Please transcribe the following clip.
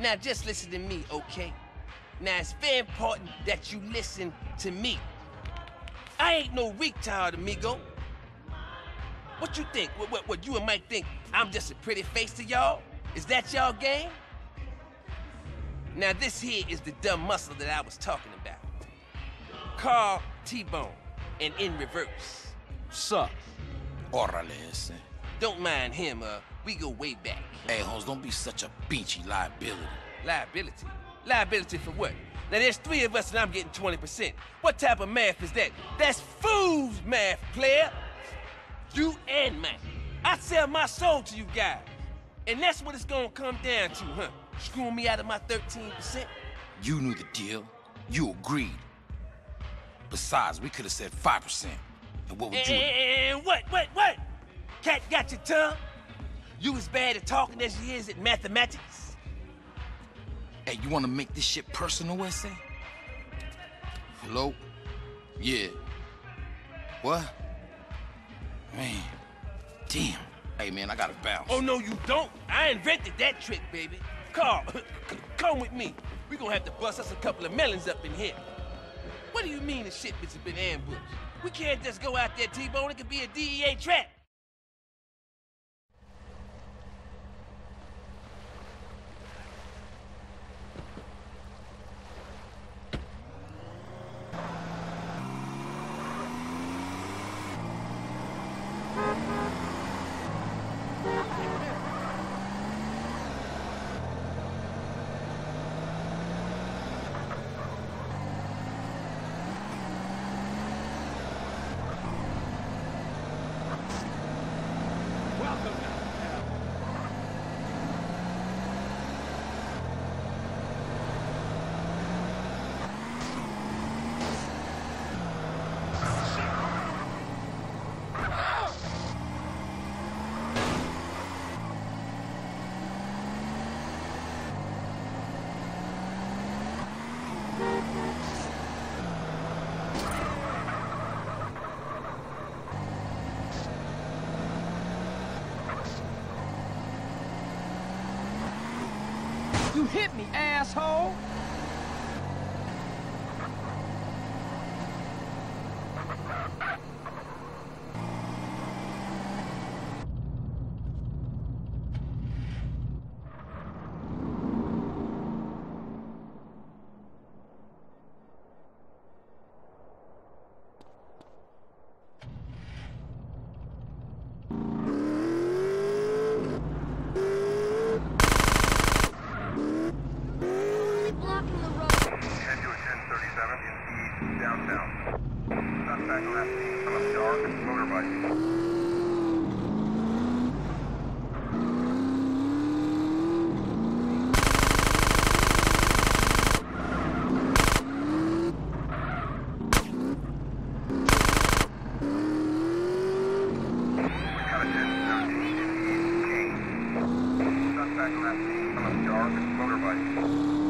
Now just listen to me, okay? Now it's very important that you listen to me. I ain't no retard, amigo. What you think? What, what, what you and Mike think? I'm just a pretty face to y'all? Is that y'all game? Now this here is the dumb muscle that I was talking about. Carl T-Bone, and in reverse. Sup? Órale ese. Don't mind him, uh, we go way back. Hey, Holmes, don't be such a beachy liability. Liability? Liability for what? Now there's three of us and I'm getting 20%. What type of math is that? That's fool's math, player! You and Mike. I sell my soul to you guys. And that's what it's gonna come down to, huh? Screwing me out of my 13%? You knew the deal. You agreed. Besides, we could have said 5%. And what would you... And what, what, what? Cat got your tongue? You as bad at talking as you is at mathematics? Hey, you want to make this shit personal, ese? Hello? Yeah. What? Man. Damn. Hey, man, I gotta bounce. Oh, no, you don't. I invented that trick, baby. Carl, come with me. We gonna have to bust us a couple of melons up in here. What do you mean the shipments have been ambushed? We can't just go out there, T-Bone. It could be a DEA trap. You hit me, asshole! 1037 in east downtown. Suspect left from a dark motorbike. We got a 1017 in east King. Suspect left from a dark motorbike.